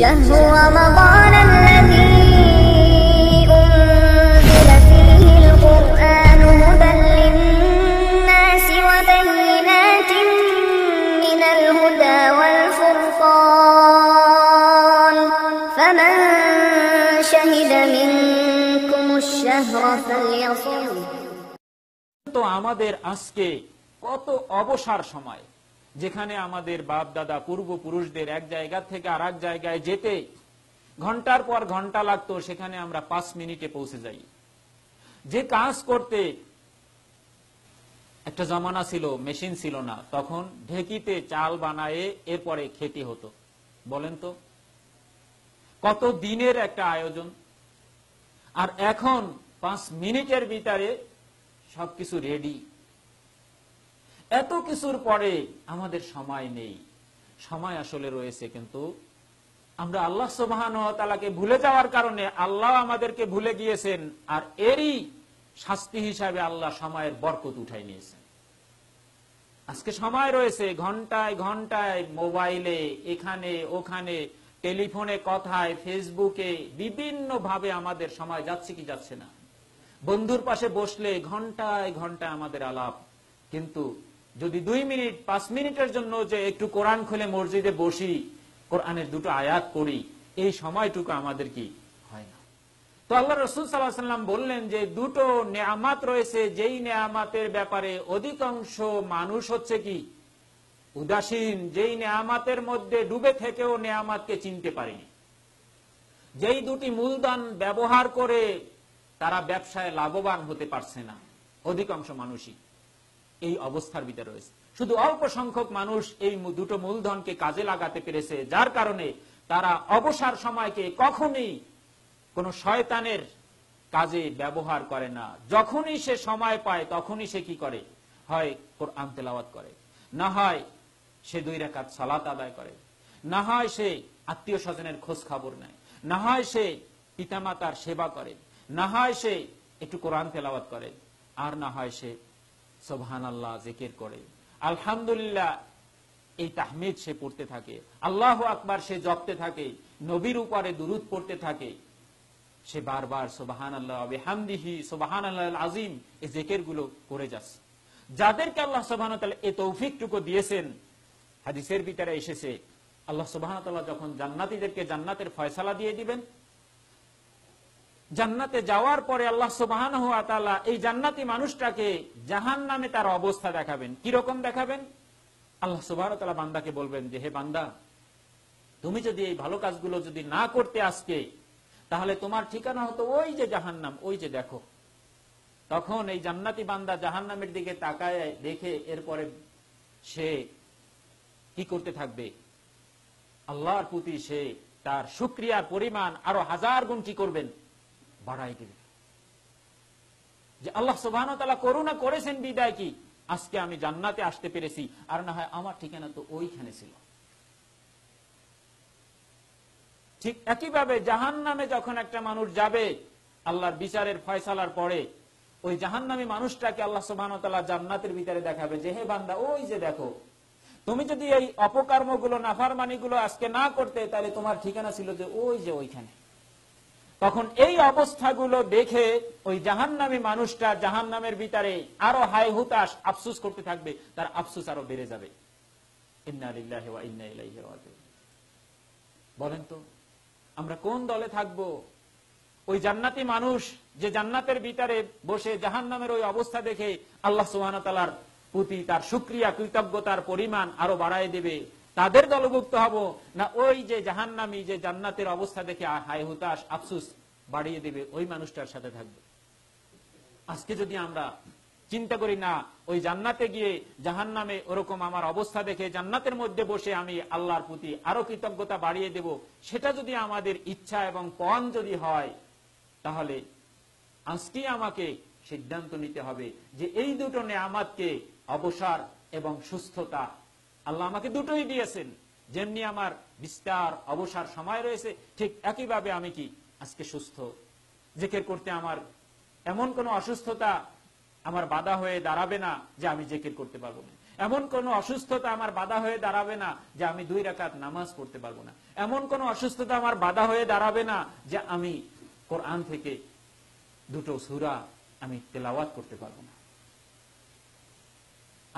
شهر رمضان الذي أنزل فيه القرآن هدى للناس وبينات من الهدى والفرقان فمن شهد منكم الشهر فليصم তো আমাদের আজকে কত অবসর সময় যেখানে আমাদের বাপ দাদা পূর্বপুরুষদের এক জায়গা থেকে আর জায়গায় যেতে ঘণ্টার পর ঘণ্টা লাগতো, সেখানে আমরা পাঁচ মিনিটে পৌঁছে যাই। যে কাজ করতে একটা জমানা ছিল, মেশিন ছিল না, তখন ঢেকিতে চাল বানায়ে এরপরে খেতে হতো। বলেন তো, কত দিনের একটা আয়োজন? আর এখন পাঁচ মিনিটের ভিতরে সবকিছু রেডি এত কিছুর পরে আমাদের সময় নেই। সময় আসলে রয়েছে কিন্তু আমরা আল্লাহ সুবাহান তালাকে ভুলে যাওয়ার কারণে আল্লাহ আমাদেরকে ভুলে গিয়েছেন আর এরই শাস্তি হিসাবে আল্লাহ সময়ের বরকত উঠাই নিয়েছেন। আজকে সময় রয়েছে ঘন্টায় ঘন্টায় মোবাইলে, এখানে, ওখানে, টেলিফোনে কথায়, ফেসবুকে বিভিন্ন ভাবে আমাদের সময় যাচ্ছে কি যাচ্ছে না। বন্ধুর পাশে বসলে ঘন্টায় ঘন্টায় আমাদের আলাপ, কিন্তু যদি দুই মিনিট, পাঁচ মিনিটের জন্য যে একটু কোরআন খুলে মসজিদে বসি, কোরআনের দুটো আয়াত করি এই সময়টুকু আমাদের কি হয় না? তো আল্লাহ রসুল সাল্লাহ সাল্লাম বললেন যে দুটো নেয়ামাত রয়েছে, যেই নেয়ামাতের ব্যাপারে অধিকাংশ মানুষ হচ্ছে কি? উদাসীন, যেই নেয়ামাতের মধ্যে ডুবে থেকেও নেয়ামাতকে চিনতে পারেনি। যেই দুটি মূলধন ব্যবহার করে তারা ব্যবসায় লাভবান হতে পারছে না, অধিকাংশ মানুষই। এই অবস্থার ভিতরে রয়েছে। শুধু অল্প সংখ্যক মানুষ এই দুটো মূলধনকে কাজে লাগাতে পেরেছে, যার কারণে তারা অবসর সময়কে কখনই কোন শয়তানের কাজে ব্যবহার করে না। যখনই সে সময় পায়, তখনই সে কি করে? হয় কোরআন তেলাওয়াত করে। না হয় সে দুই রেখাত সালাত আদায় করে। না হয় সে আত্মীয় স্বজনের খোঁজ খবর নেয়। না হয় সে পিতামাতার সেবা করে। না হয় সে একটু কোরআন তেলাওয়াত করে। আর না হয় সে সোবহান আল্লাহ জেকের করে। আলহামদুলিল্লাহ, এই তাহমিদ সে পড়তে থাকে। আল্লাহ আকবার সে জপতে থাকে। নবীর উপরে দুরুদ পড়তে থাকে। সে বারবার সোবাহান আল্লাহ সোবাহান আল্লাহ আজিম এই জেকেরগুলো করে যাচ্ছে। যাদেরকে আল্লাহ সোবাহান এই তৌফিকটুকু দিয়েছেন, হাদিসের ভিতরে এসেছে, আল্লাহ সোবাহান যখন জান্নাতীদেরকে জান্নাতের ফয়সালা দিয়ে দিবেন জান্নাতে যাওয়ার পরে আল্লাহ সুবাহান এই জান্নাতি মানুষটাকে জাহান নামে তার অবস্থা দেখাবেন। কীরকম দেখাবেন? আল্লাহ সুবাহ বান্দাকে বলবেন যে, হে বান্দা, তুমি যদি এই ভালো কাজগুলো যদি না করতে আজকে, তাহলে তোমার ঠিকানা হতো ওই যে জাহান্নাম, ওই যে দেখো। তখন এই জান্নাতি বান্দা জাহান্নামের দিকে তাকায়, দেখে এরপরে সে কি করতে থাকবে? আল্লাহর প্রতি সে তার সুক্রিয়ার পরিমাণ আরও হাজার গুণ কি করবেন? বাড়াই দিবে। যে আল্লাহ সুবাহ করুণা করেছেন বিদায় কি? আজকে আমি জান্নাতে আসতে পেরেছি, আর না হয় আমার ঠিকানা তো ওইখানে ছিল। ঠিক একইভাবে জাহান নামে যখন একটা মানুষ যাবে, আল্লাহর বিচারের ফয়সালার পরে, ওই জাহান নামী মানুষটাকে আল্লাহ সুবাহ জান্নাতের ভিতরে দেখাবে যে, হে বান্দা, ওই যে দেখো, তুমি যদি এই অপকর্মগুলো, নাফারমানিগুলো আজকে না করতে, তাহলে তোমার ঠিকানা ছিল যে, ওই যে ওইখানে। তখন এই অবস্থাগুলো দেখে ওই জাহান নামী মানুষটা জাহান নামের ভিতরে আরও হাই হুতাশ আফসুস করতে থাকবে, তার আফসুস আরও বেড়ে যাবে। বলেন তো, আমরা কোন দলে থাকব? ওই জান্নাতি মানুষ যে জান্নাতের ভিতরে বসে জাহান নামের ওই অবস্থা দেখে আল্লাহ সুহান তালার প্রতি তার সুক্রিয়া কৃতজ্ঞতার পরিমাণ আরও বাড়ায় দেবে। তাদের দলভুক্ত হব। না ওই যে জাহান্নামি যে জান্নাতের অবস্থা দেখে হায় হুতাশ, আফসুস বাড়িয়ে দেবে, ওই মানুষটার সাথে থাকবে। আজকে যদি আমরা চিন্তা করি, না, ওই জান্নাতে গিয়ে জাহান নামে ওরকম আমার অবস্থা দেখে জান্নাতের মধ্যে বসে আমি আল্লাহর প্রতি আরও কৃতজ্ঞতা বাড়িয়ে দেব, সেটা যদি আমাদের ইচ্ছা এবং পণ যদি হয়, তাহলে আজকে আমাকে সিদ্ধান্ত নিতে হবে যে এই দুটো নে নেয়ামাতকে অবসর এবং সুস্থতা আল্লাহ আমাকে দুটোই দিয়েছেন। যেমনি আমার বিস্তার, অবসর সময় রয়েছে, ঠিক একইভাবে আমি কি আজকে সুস্থ। জেকের করতে আমার এমন কোন অসুস্থতা আমার বাধা হয়ে দাঁড়াবে না যে আমি জেকের করতে পারব না। এমন কোন অসুস্থতা আমার বাধা হয়ে দাঁড়াবে না যে আমি দুই রাকাত নামাজ পড়তে পারব না। এমন কোন অসুস্থতা আমার বাধা হয়ে দাঁড়াবে না যে আমি কোরআন থেকে দুটো সুরা আমি তেলাওয়াত করতে পারব না।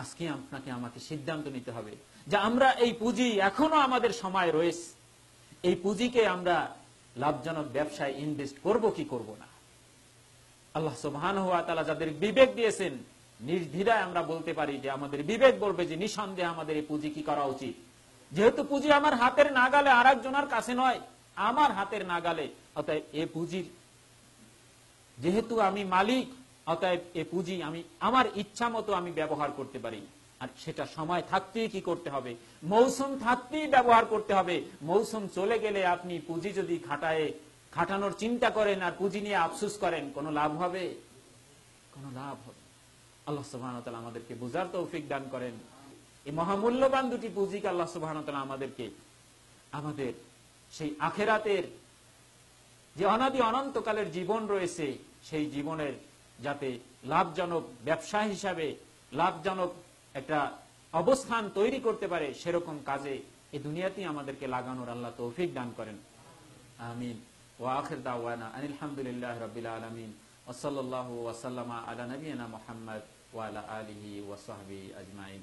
আজকে আপনাকে আমাকে সিদ্ধান্ত নিতে হবে যে আমরা এই পুঁজি এখনও আমাদের সময় রয়েছে। এই পুঁজিকে আমরা লাভজনক ব্যবসায় ইনভেস্ট করব কি করব না? আল্লাহ সুবহান হওয়া তালা যাদের বিবেক দিয়েছেন, নির্দ্বিধায় আমরা বলতে পারি যে আমাদের বিবেক বলবে যে নিঃসন্দেহে আমাদের এই পুঁজি কি করা উচিত? যেহেতু পুঁজি আমার হাতের নাগালে আর একজনের কাছে নয়, আমার হাতের নাগালে। অতএব এ পুঁজির যেহেতু আমি মালিক, অতএব এ পুঁজি আমি, আমার ইচ্ছা মতো আমি ব্যবহার করতে পারি। আর সেটা সময় থাকতেই কি করতে হবে? মৌসুম থাকতেই ব্যবহার করতে হবে। মৌসুম চলে গেলে আপনি পুঁজি যদি খাটায়, খাটানোর চিন্তা করেন আর পুঁজি নিয়ে আফসুস করেন, কোনো লাভ হবে? কোনো লাভ হবে। আল্লাহ সুবাহ আমাদেরকে বুঝার তৌফিক দান করেন। এই মহামূল্যবান দুটি পুঁজিকে আল্লাহ সুবাহ আমাদেরকে, আমাদের সেই আখেরাতের যে অনাদি অনন্তকালের জীবন রয়েছে, সেই জীবনের যাতে লাভজনক ব্যবসা হিসাবে, লাভজনক একটা অবস্থান তৈরি করতে পারে সেরকম কাজে, এই দুনিয়াতেই আমাদেরকে লাগানোর আল্লাহ তৌফিক দান করেন। আমিন। ও আখির দাওয়ানা আলহামদুলিল্লাহ রবিল আলমিন। ওসল্লাহ ওসাল্লামা আলা নবীনা মোহাম্মদ ওয়ালা আলিহি ওসাহবি আজমাইন।